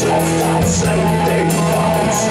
Just auf Tanzen den Tanz.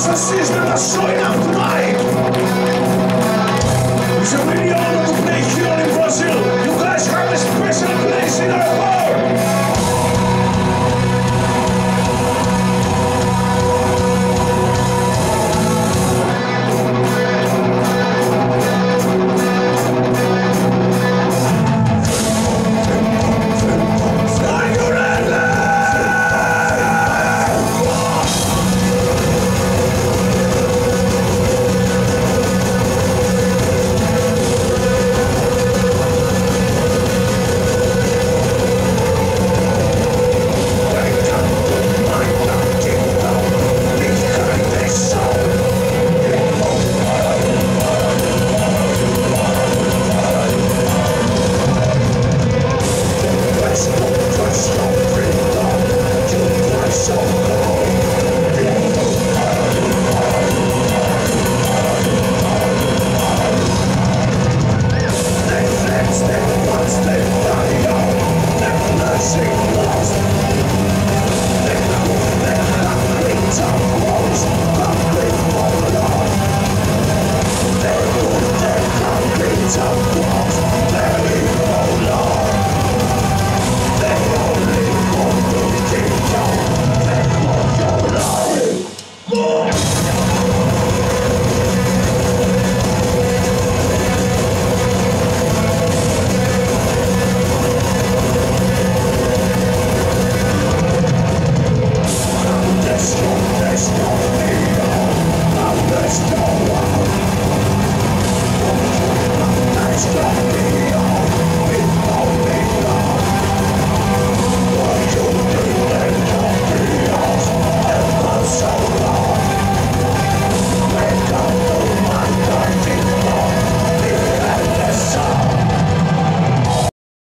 was a system that's showing.